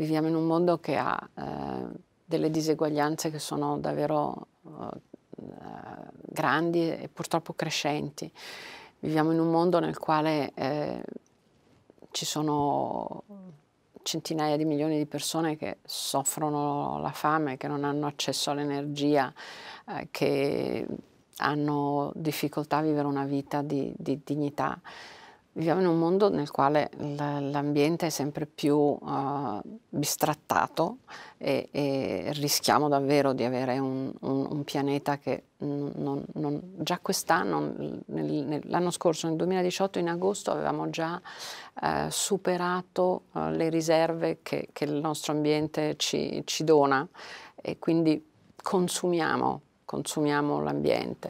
Viviamo in un mondo che ha eh, delle diseguaglianze che sono davvero eh, grandi e purtroppo crescenti. Viviamo in un mondo nel quale eh, ci sono centinaia di milioni di persone che soffrono la fame, che non hanno accesso all'energia, eh, che hanno difficoltà a vivere una vita di, di dignità. Viviamo in un mondo nel quale l'ambiente è sempre più uh, bistrattato e, e, rischiamo davvero di avere un, un, un pianeta che non, non, già quest'anno, l'anno scorso, nel 2018, in agosto, avevamo già uh, superato uh, le riserve che, che, il nostro ambiente ci, ci dona e quindi consumiamo, consumiamo l'ambiente.